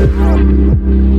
Música